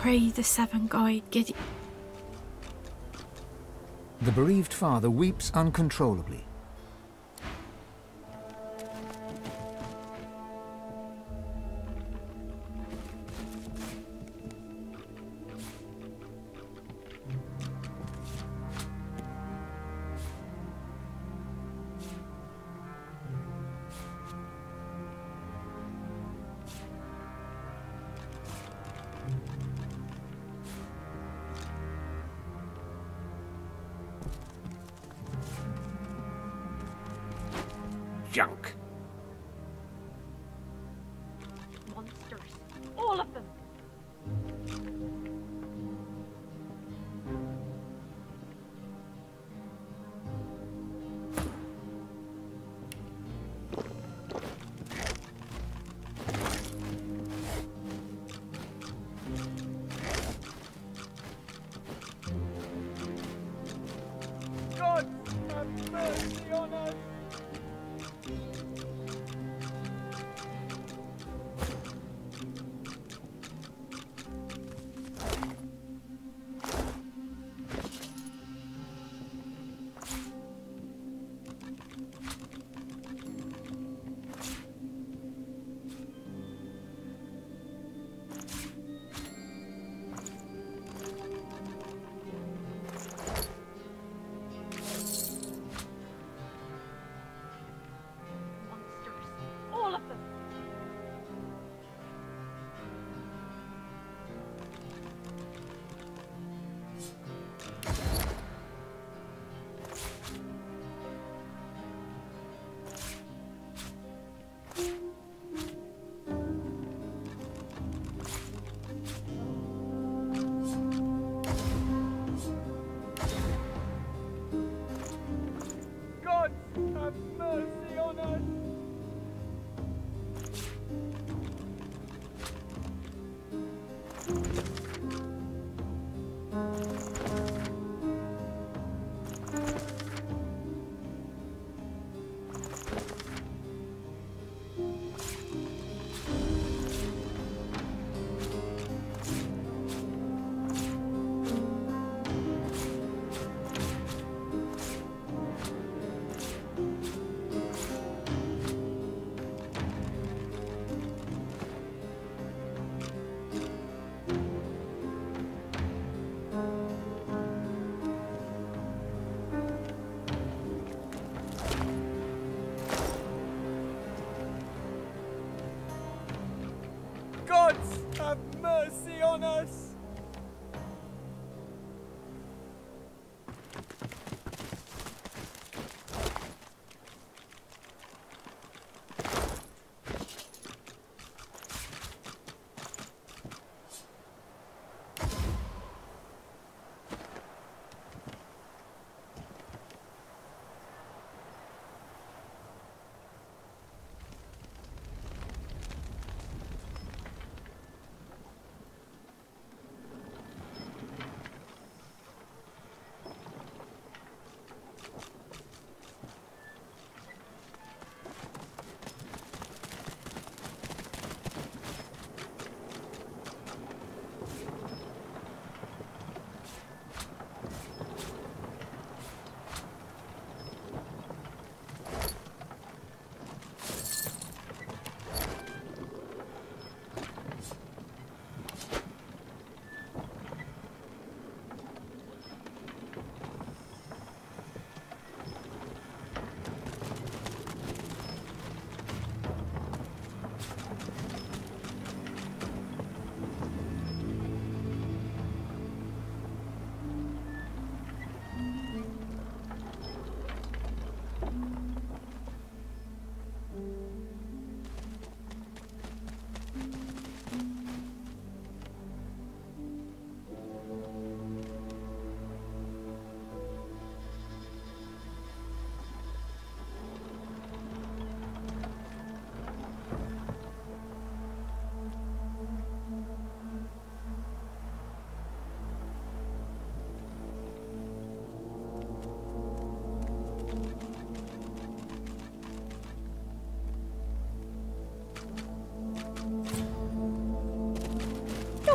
Pray the seven guide Gideon. The bereaved father weeps uncontrollably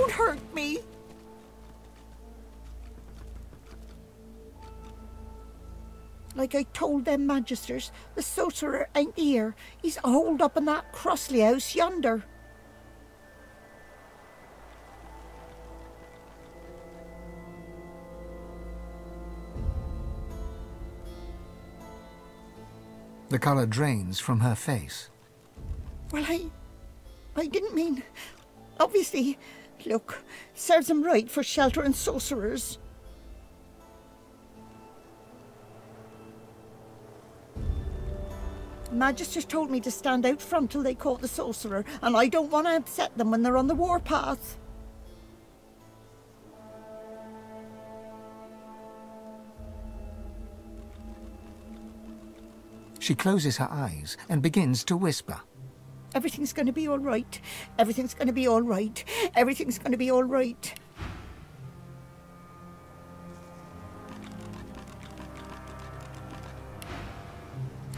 Don't hurt me! Like I told them magisters, the sorcerer ain't here. He's holed up in that Crossley house yonder. The colour drains from her face. Well, I... I didn't mean... Obviously, look, serves him right for sheltering sorcerers. Magisters told me to stand out front till they caught the sorcerer, and I don't want to upset them when they're on the warpath. She closes her eyes and begins to whisper. Everything's going to be all right. Everything's going to be all right. Everything's going to be all right.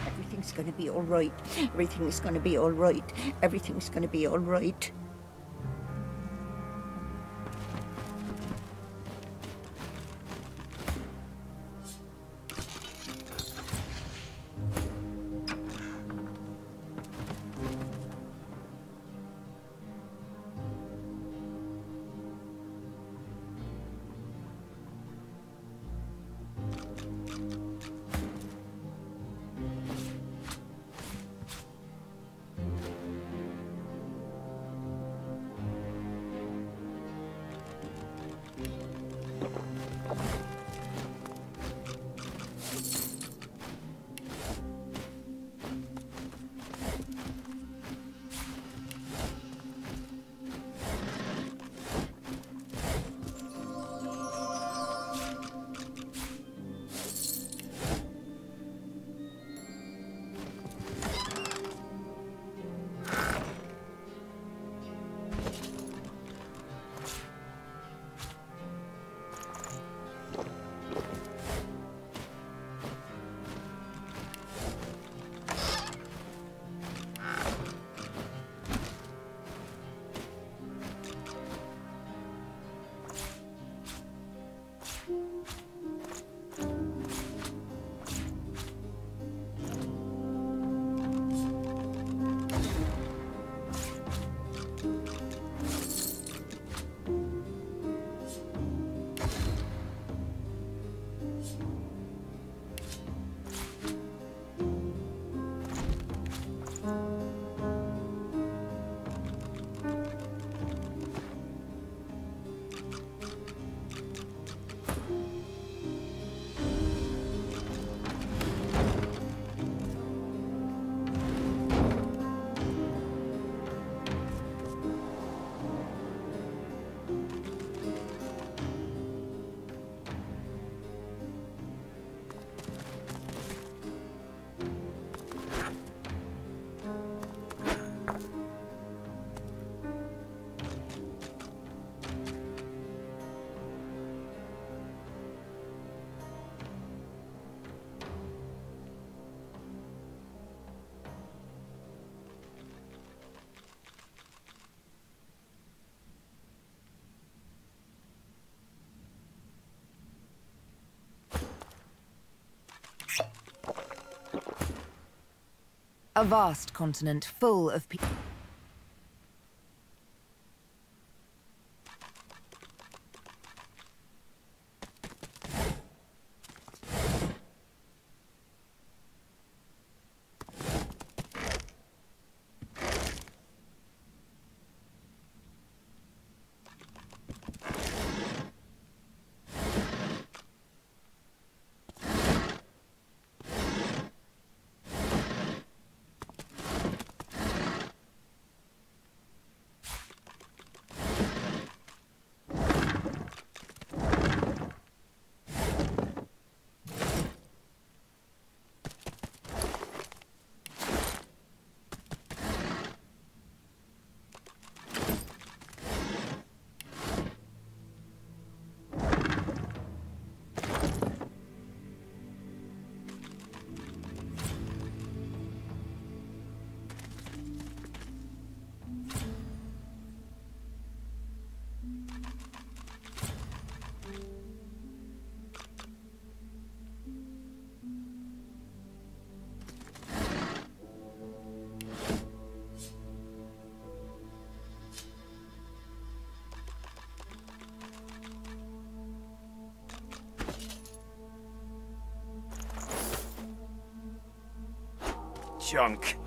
Everything's going to be all right. Everything's going to be all right. Everything's going to be all right. A vast continent full of people. Junk.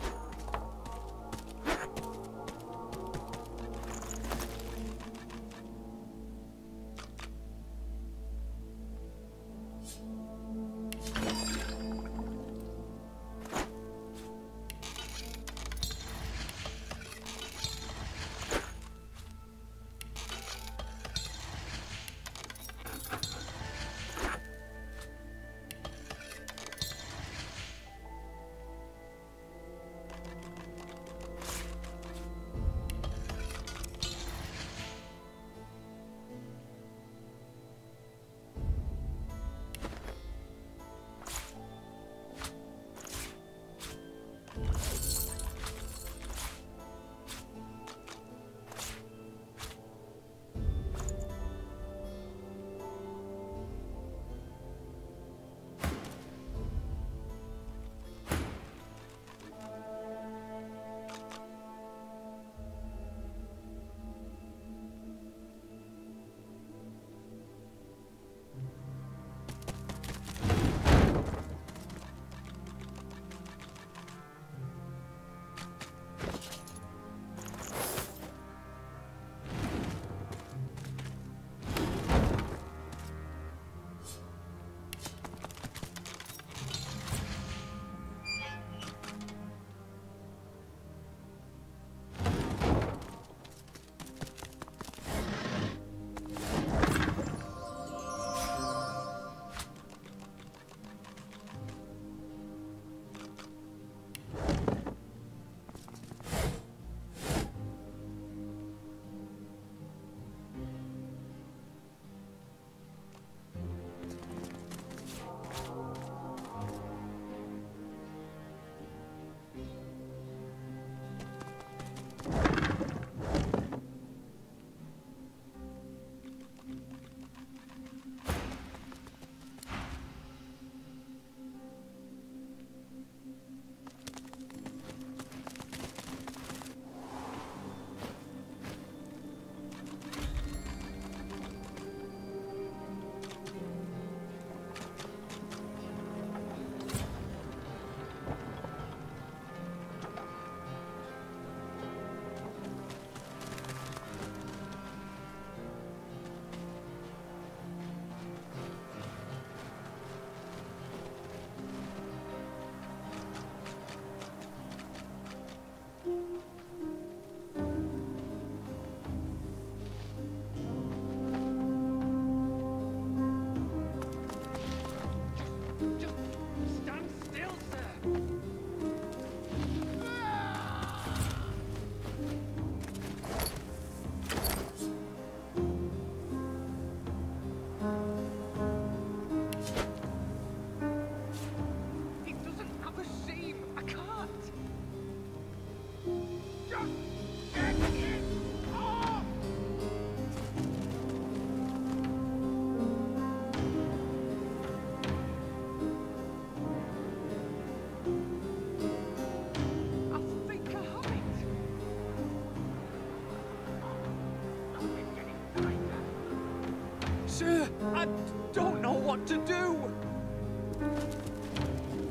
I don't know what to do.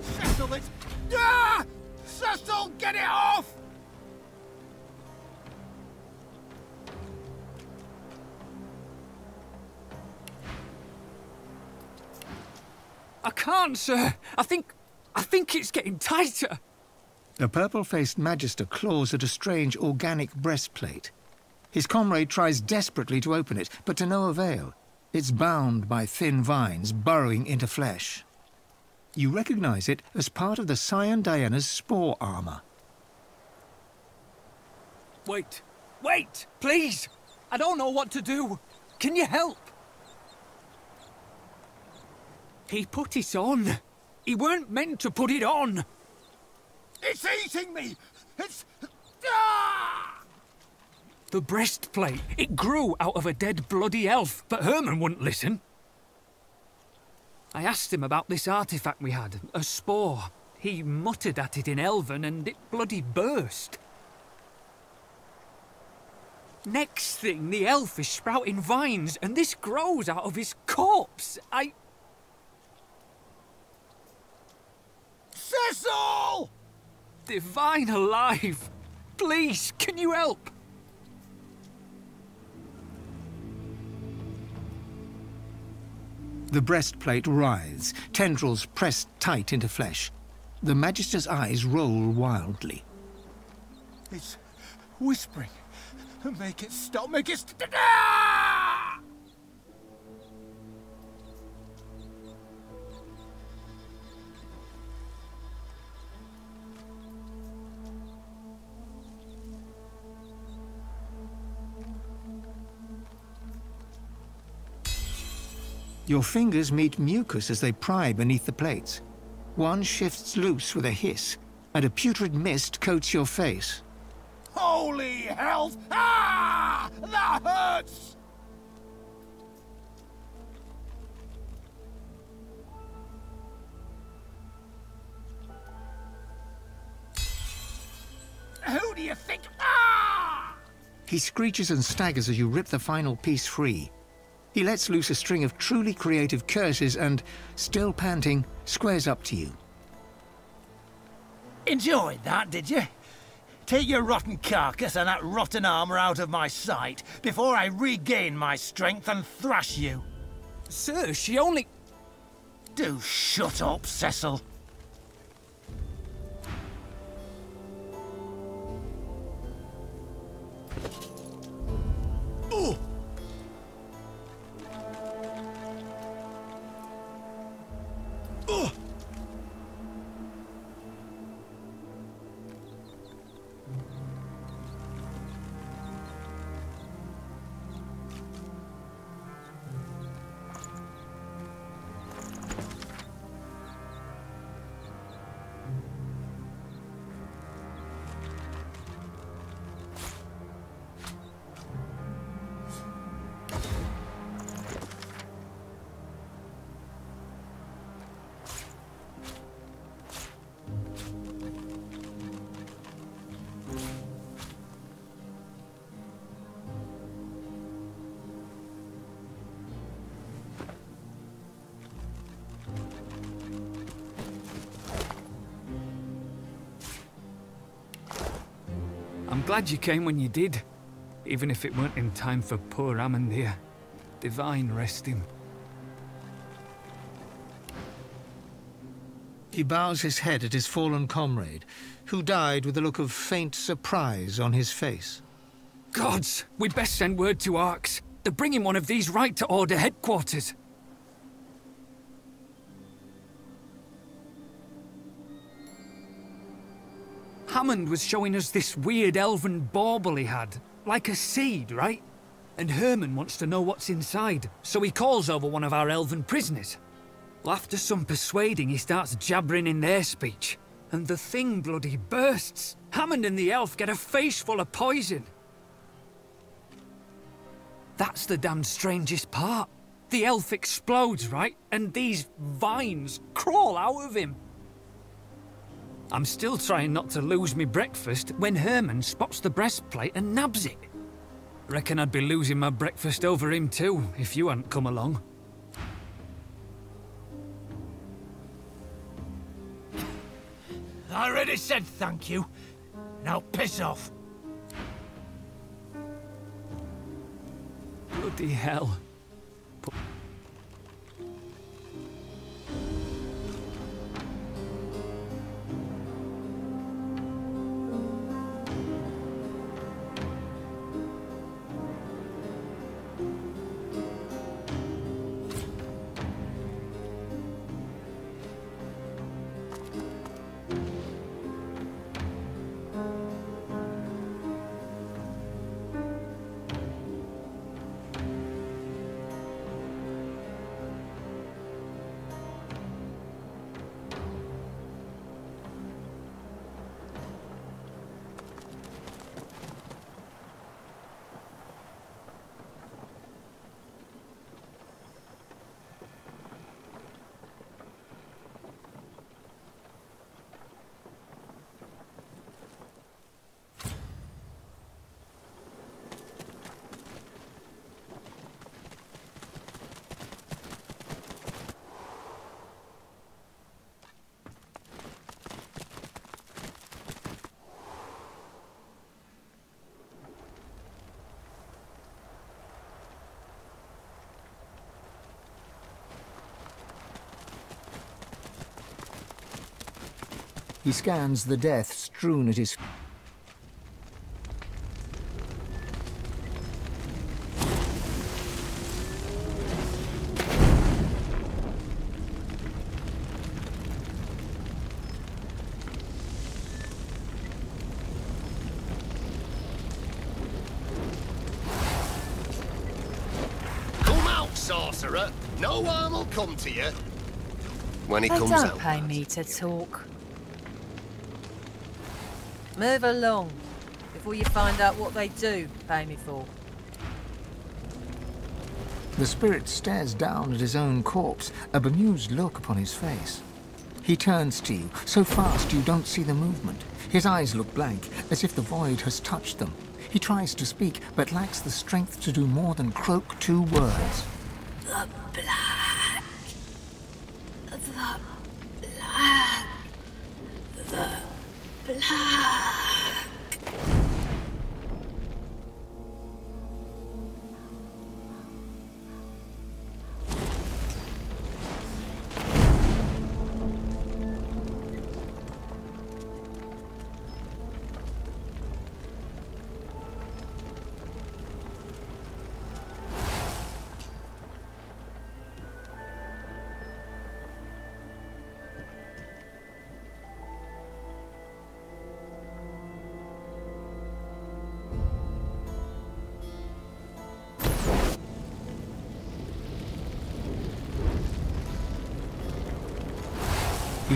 Cecil, it's... Ah! Cecil, get it off! I can't, sir. I think... I think it's getting tighter. The purple-faced magister claws at a strange organic breastplate. His comrade tries desperately to open it, but to no avail. It's bound by thin vines burrowing into flesh. You recognize it as part of the Cyan Diana's spore armor. Wait. Wait! Please! I don't know what to do. Can you help? He put it on. He weren't meant to put it on. It's eating me! It's... The breastplate. It grew out of a dead bloody elf, but Herman wouldn't listen. I asked him about this artifact we had, a spore. He muttered at it in Elven and it bloody burst. Next thing, the elf is sprouting vines and this grows out of his corpse. I. Cecil! Divine alive! Please, can you help? The breastplate writhes, tendrils pressed tight into flesh. The Magister's eyes roll wildly. It's whispering. Make it stop, make it stop! Ah! Your fingers meet mucus as they pry beneath the plates. One shifts loose with a hiss, and a putrid mist coats your face. Holy hell! Ah! That hurts! Who do you think? Ah! He screeches and staggers as you rip the final piece free. He lets loose a string of truly creative curses and, still panting, squares up to you. Enjoyed that, did you? Take your rotten carcass and that rotten armor out of my sight before I regain my strength and thrash you. Sir, she only... Do shut up, Cecil. Glad you came when you did. Even if it weren't in time for poor Amandir. Divine rest him. He bows his head at his fallen comrade, who died with a look of faint surprise on his face. Gods! We'd best send word to Arx. They're bringing one of these right to Order headquarters. Hammond was showing us this weird elven bauble he had. Like a seed, right? And Herman wants to know what's inside, so he calls over one of our elven prisoners. Well, after some persuading, he starts jabbering in their speech. And the thing bloody bursts. Hammond and the elf get a face full of poison. That's the damn strangest part. The elf explodes, right? And these vines crawl out of him. I'm still trying not to lose me breakfast when Herman spots the breastplate and nabs it. Reckon I'd be losing my breakfast over him too, if you hadn't come along. I already said thank you. Now piss off. Bloody hell. He scans the death strewn at his Come out, sorcerer. No harm will come to you. When he They comes don't out. pay me to talk. Move along before you find out what they do pay me for. The spirit stares down at his own corpse, a bemused look upon his face. He turns to you, so fast you don't see the movement. His eyes look blank, as if the void has touched them. He tries to speak, but lacks the strength to do more than croak two words. The black.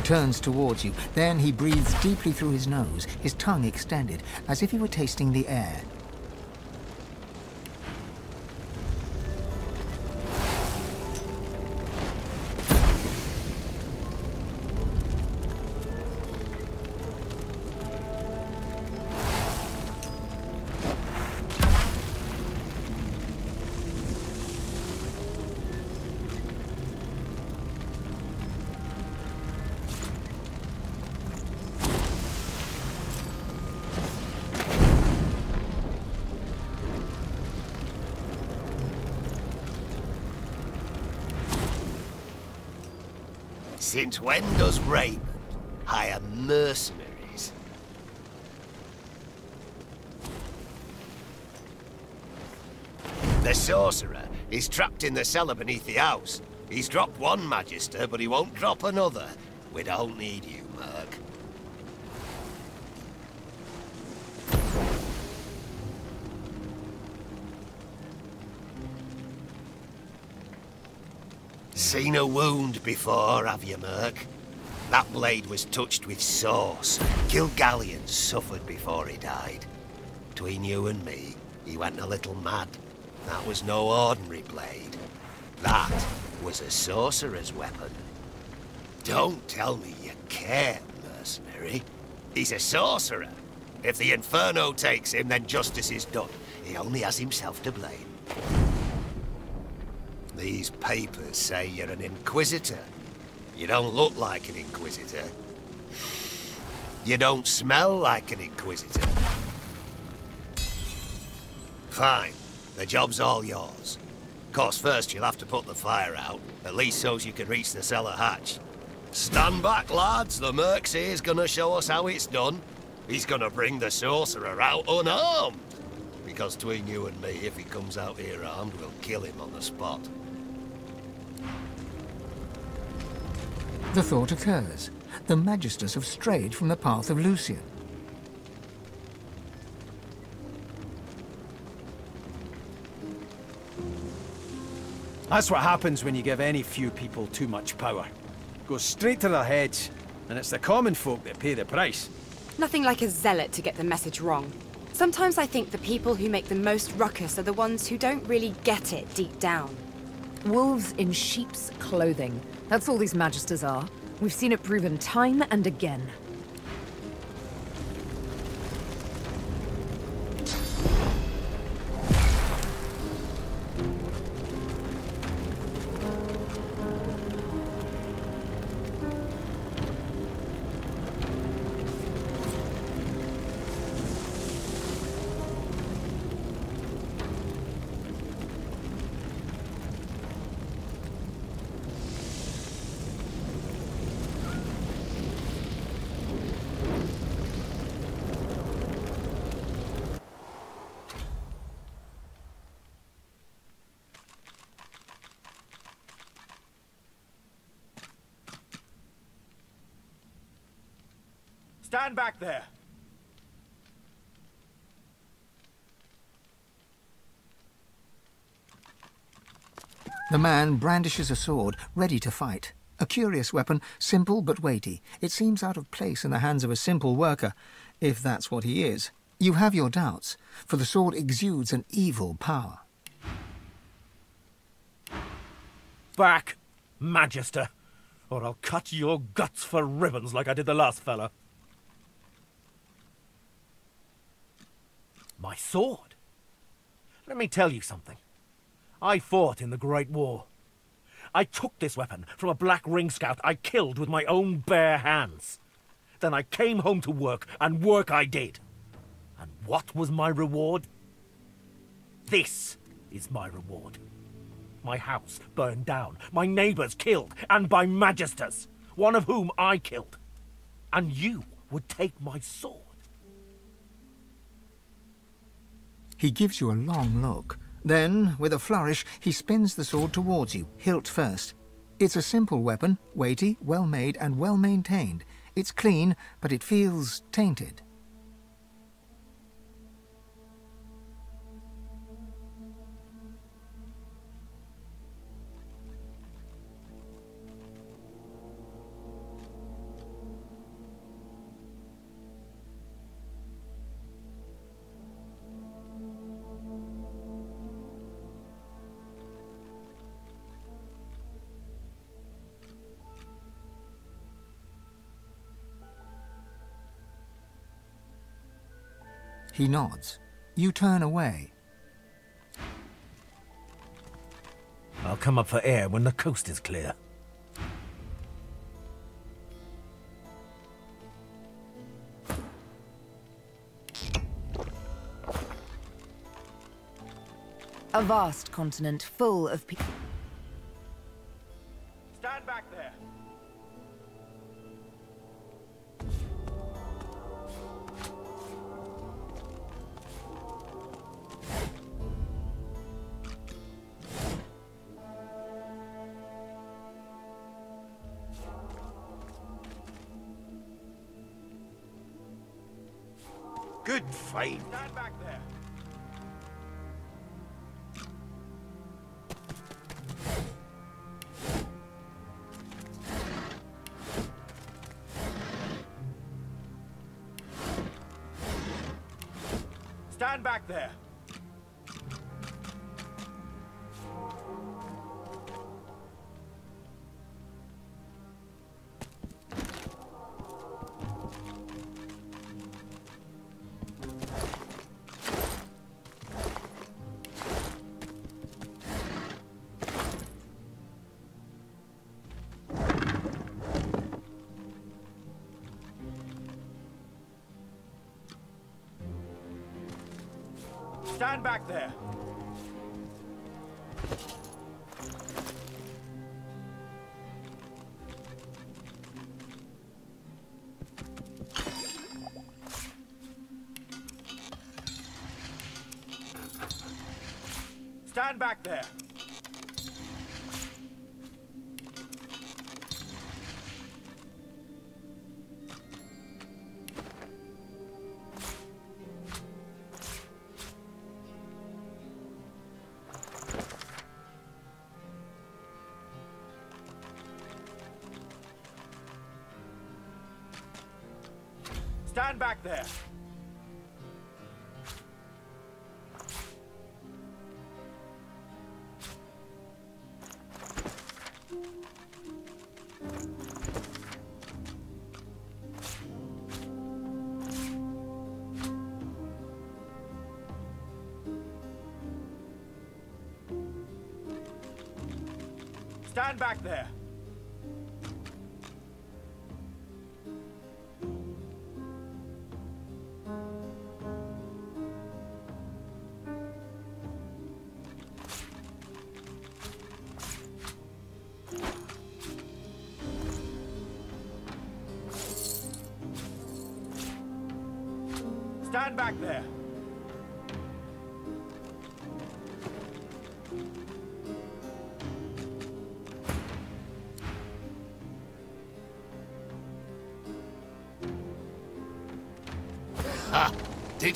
Turns towards you. Then he breathes deeply through his nose, his tongue extended, as if he were tasting the air. Since when does Raymond hire mercenaries? The sorcerer is trapped in the cellar beneath the house. He's dropped one magister, but he won't drop another. We don't need you, Seen a wound before, have you, Merc? That blade was touched with Source. Gilgallion suffered before he died. Between you and me, he went a little mad. That was no ordinary blade. That was a sorcerer's weapon. Don't tell me you care, mercenary. He's a sorcerer. If the Inferno takes him, then justice is done. He only has himself to blame. These papers say you're an Inquisitor. You don't look like an Inquisitor. You don't smell like an Inquisitor. Fine. The job's all yours. Of course, first you'll have to put the fire out, at least so's you can reach the cellar hatch. Stand back, lads. The Mercs here's gonna show us how it's done. He's gonna bring the sorcerer out unarmed. Because between you and me, if he comes out here armed, we'll kill him on the spot. The thought occurs. The Magisters have strayed from the path of Lucian. That's what happens when you give any few people too much power. Goes straight to their heads, and it's the common folk that pay the price. Nothing like a zealot to get the message wrong. Sometimes I think the people who make the most ruckus are the ones who don't really get it deep down. Wolves in sheep's clothing. That's all these magisters are. We've seen it proven time and again. Stand back there. The man brandishes a sword, ready to fight. A curious weapon, simple but weighty. It seems out of place in the hands of a simple worker, if that's what he is. You have your doubts, for the sword exudes an evil power. Back, Magister, or I'll cut your guts for ribbons like I did the last fella. My sword? Let me tell you something. I fought in the Great War. I took this weapon from a Black Ring Scout I killed with my own bare hands. Then I came home to work, and work I did. And what was my reward? This is my reward. My house burned down, my neighbors killed, and by magisters, one of whom I killed. And you would take my sword. He gives you a long look. Then, with a flourish, he spins the sword towards you, hilt first. It's a simple weapon, weighty, well made, and well maintained. It's clean, but it feels tainted. He nods. You turn away. I'll come up for air when the coast is clear. A vast continent full of people. Back there. Stand back there. Stand back there. Stand back there.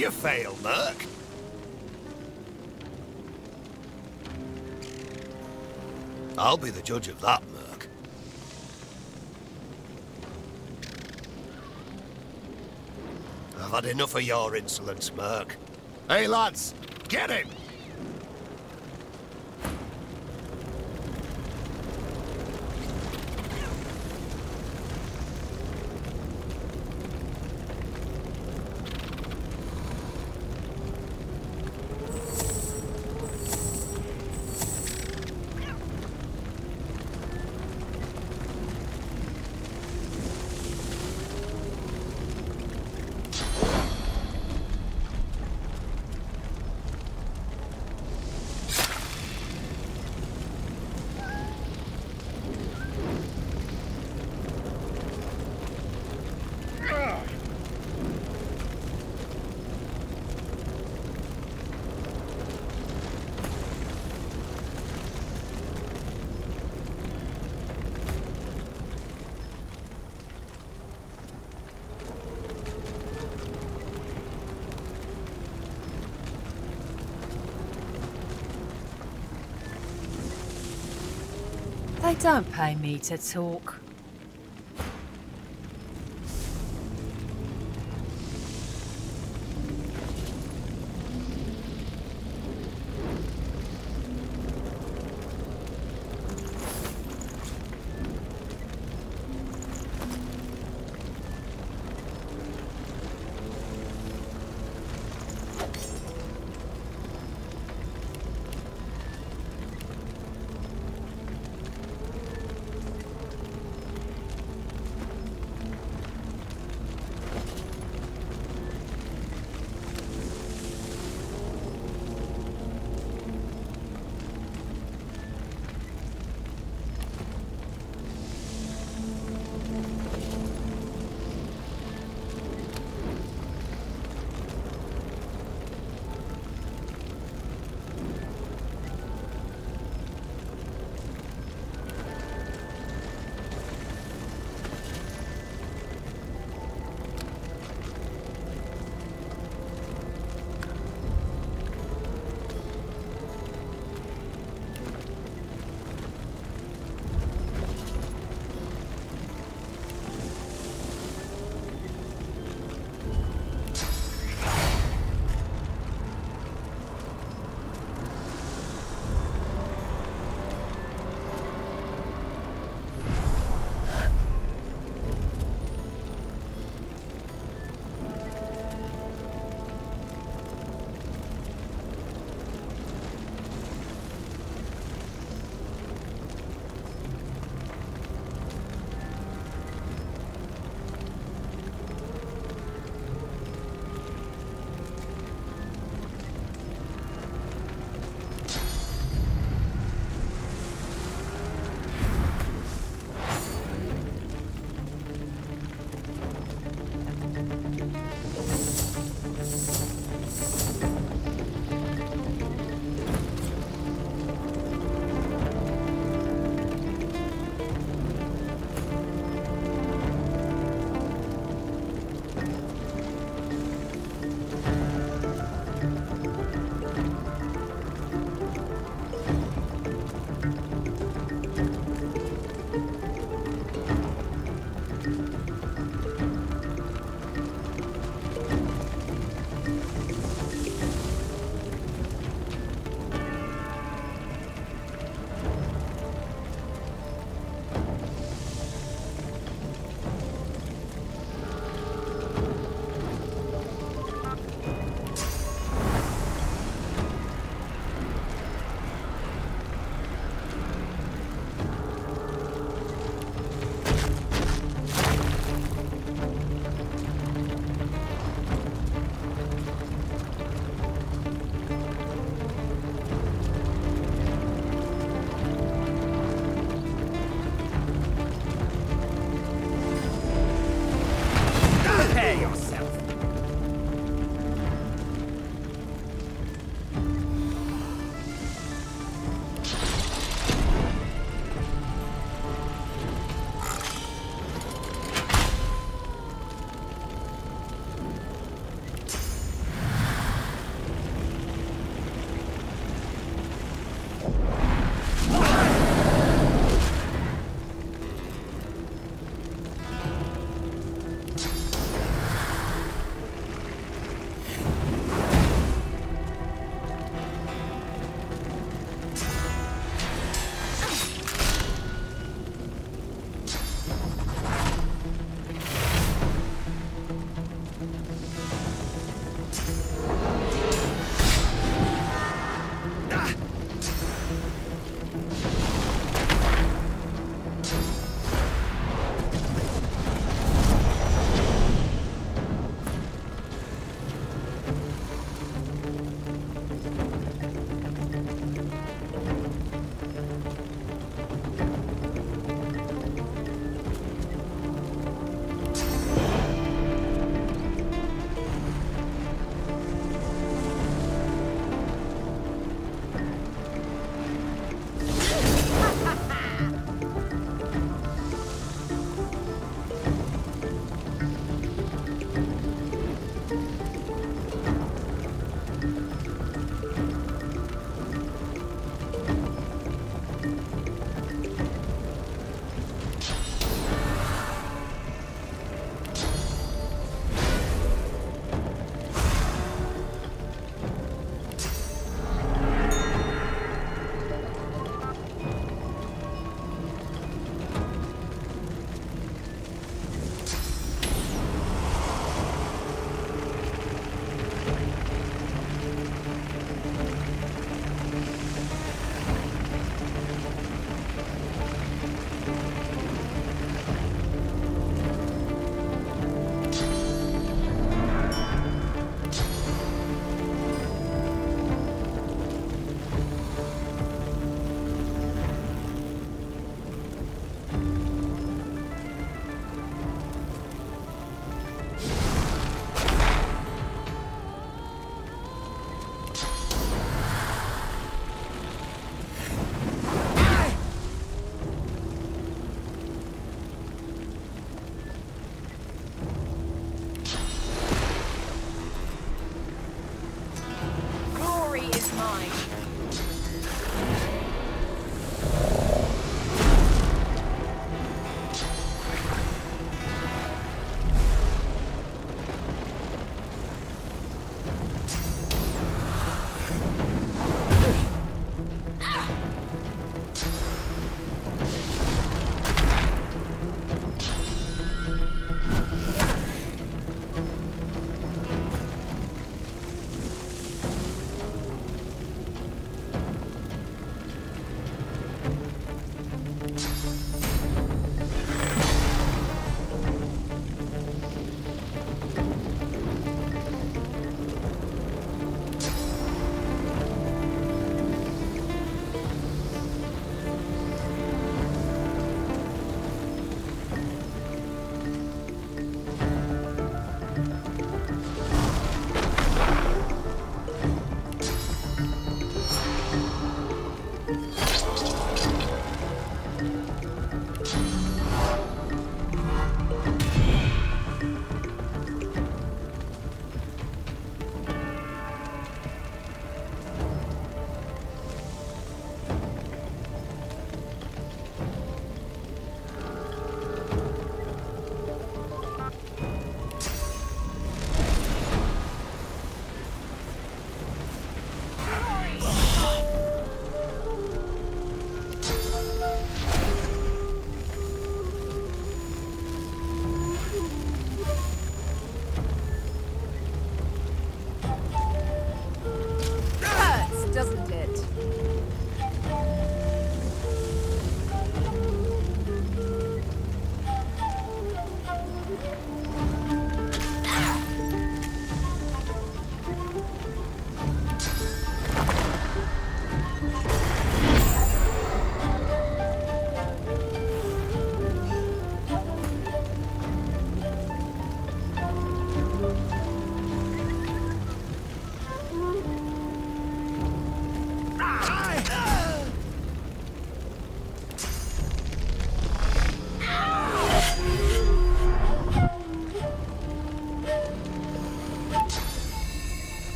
You fail, Merc? I'll be the judge of that, Merc. I've had enough of your insolence, Merc. Hey, lads, get him! Don't pay me to talk.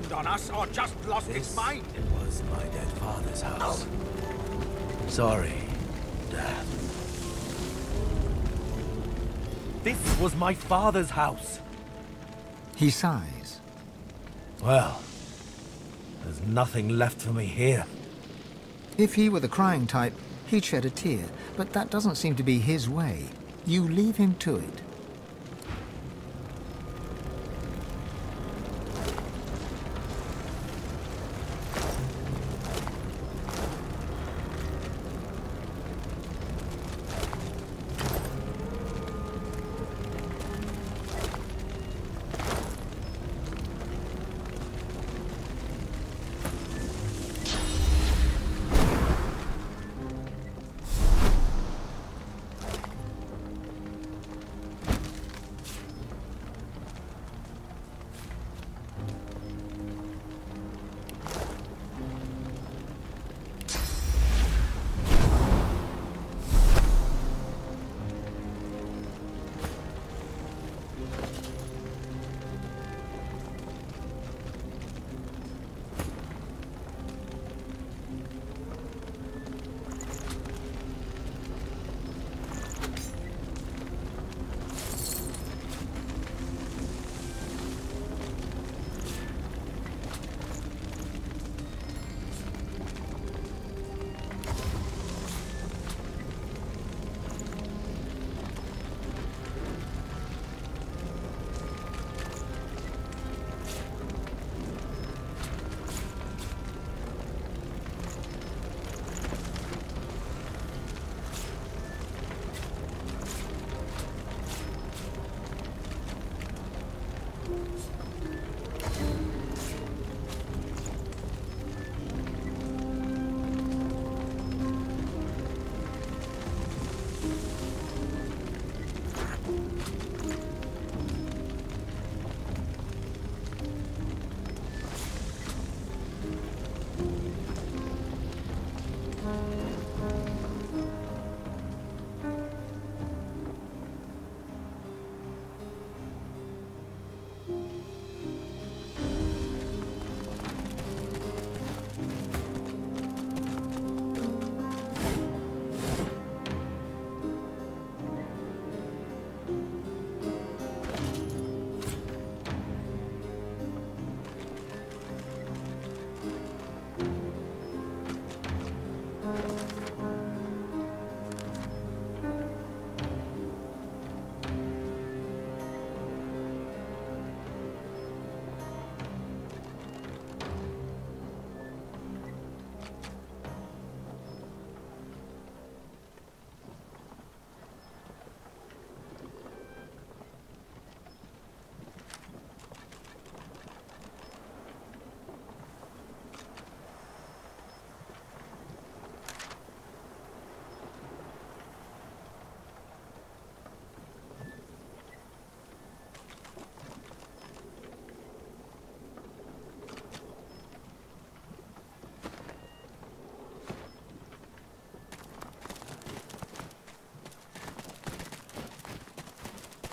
Turned on us or just lost its This mind? It was my dead father's house. Oh. Sorry, Dad. This was my father's house. He sighs. Well, there's nothing left for me here. If he were the crying type, he'd shed a tear, but that doesn't seem to be his way. You leave him to it.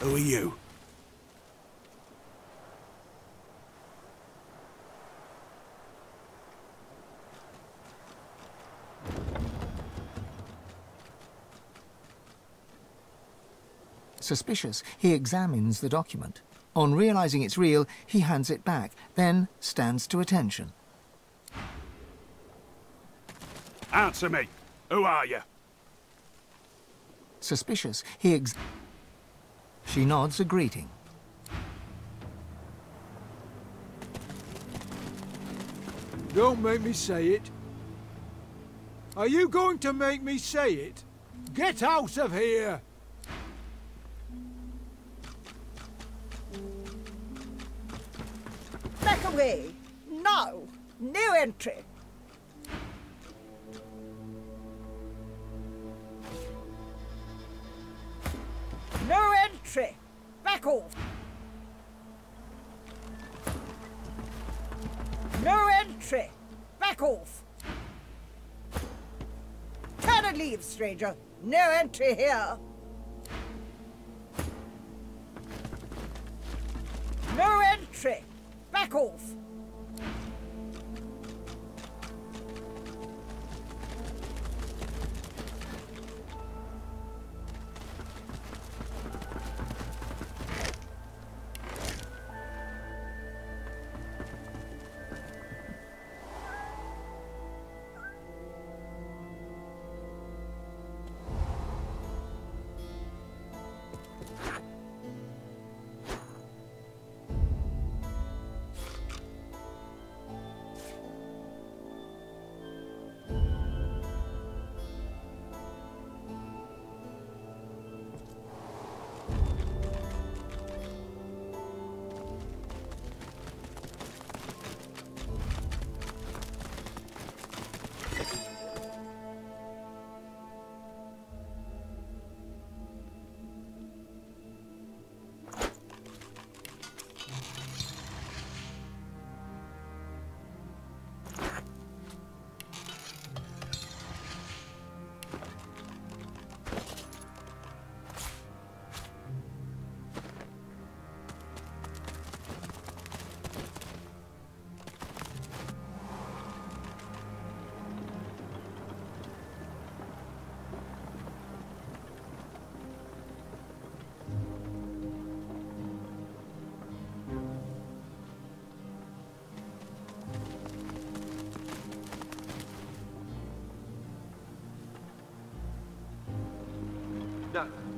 Who are you? Suspicious, he examines the document. On realizing it's real, he hands it back, then stands to attention. Answer me. Who are you? Suspicious, he ex... She nods a greeting. Don't make me say it. Are you going to make me say it? Get out of here! Back away! No entry! Back off! No entry! Back off! Cannot leave, stranger! No entry here! No entry! Back off! Done.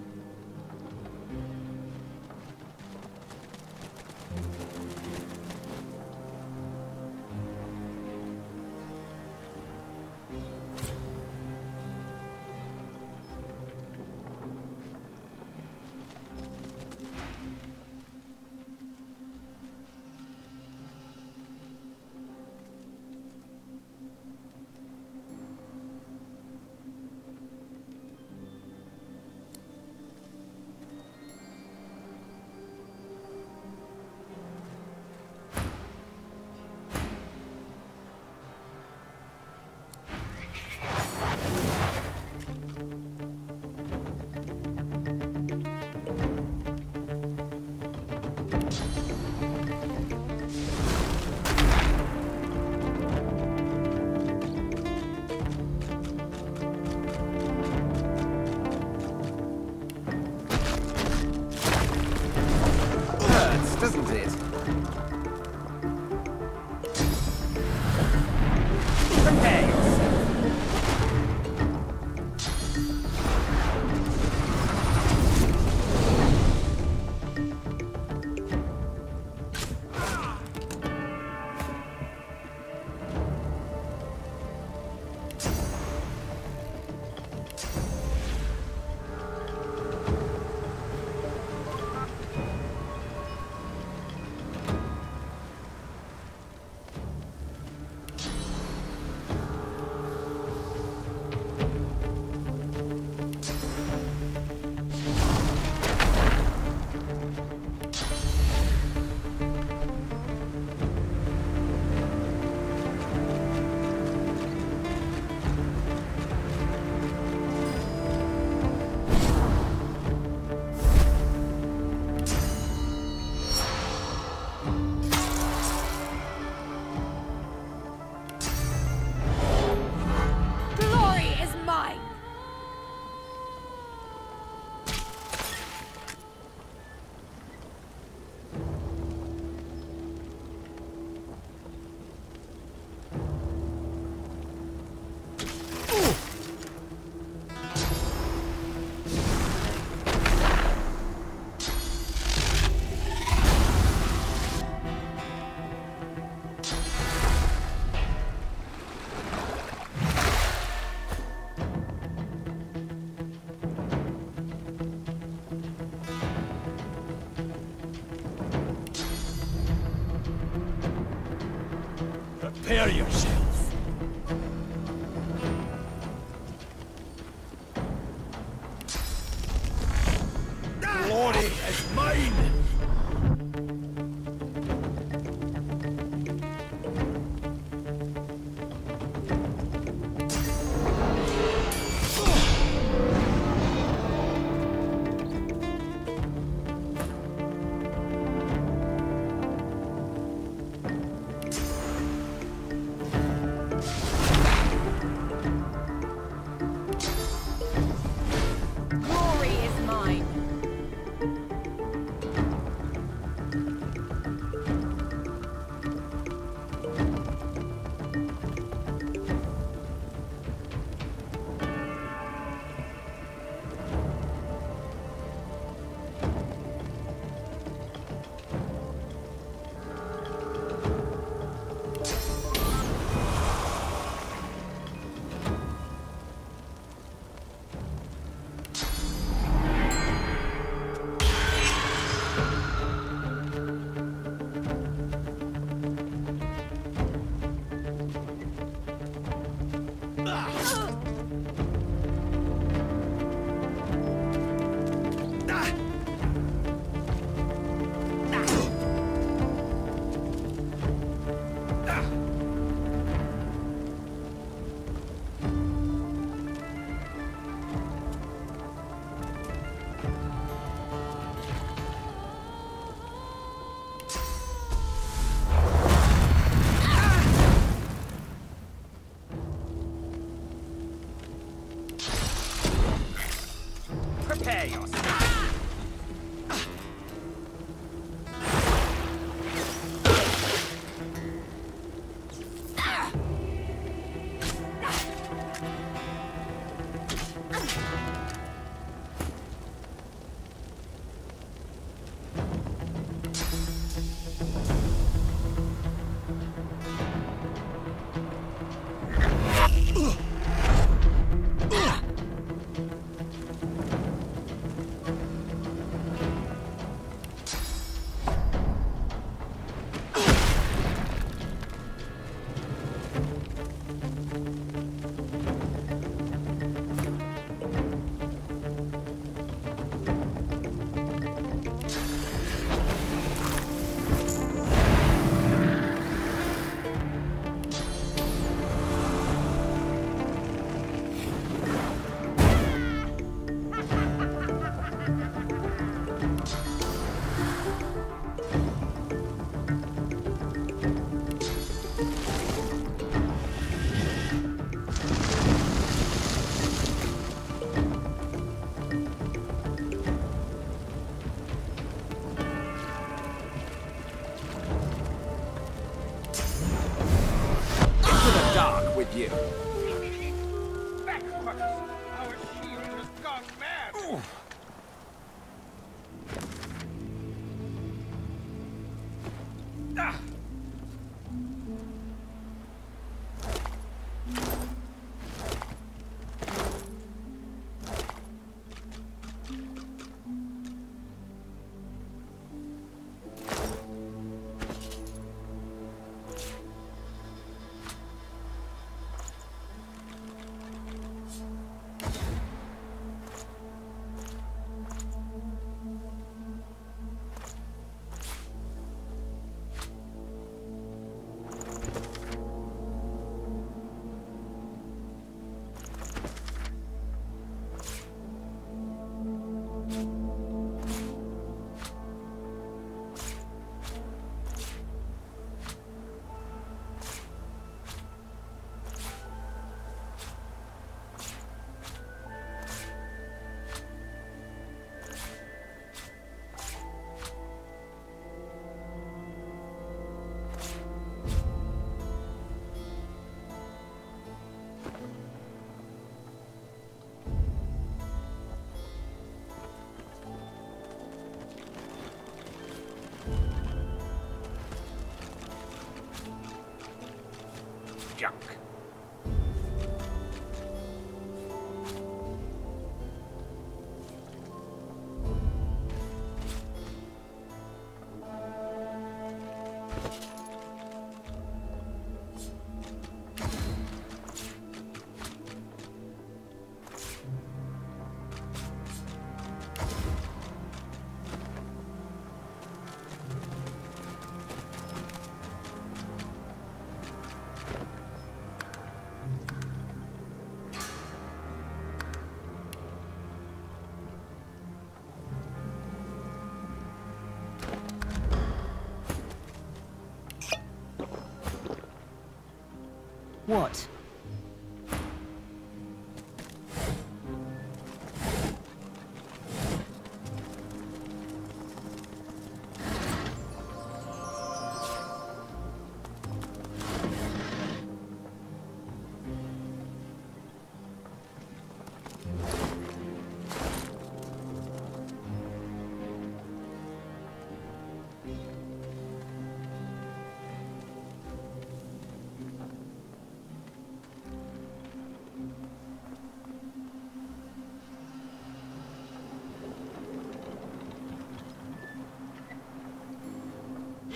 What?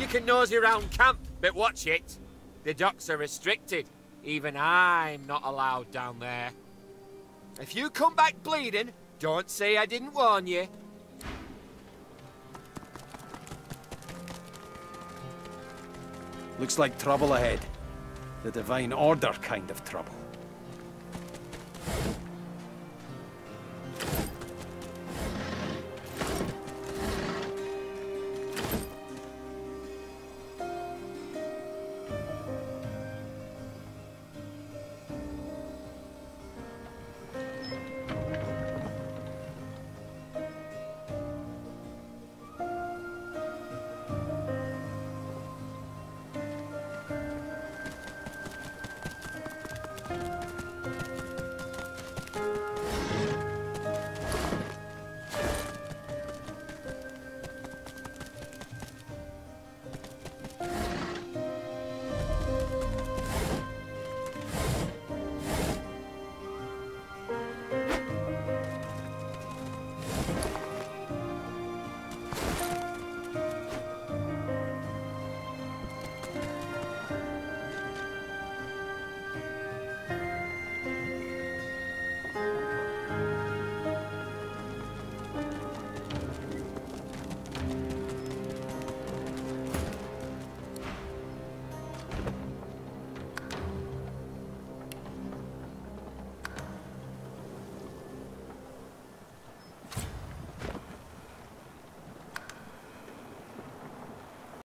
You can nosy around camp, but watch it. The docks are restricted. Even I'm not allowed down there. If you come back bleeding, don't say I didn't warn you. Looks like trouble ahead. The Divine Order kind of trouble.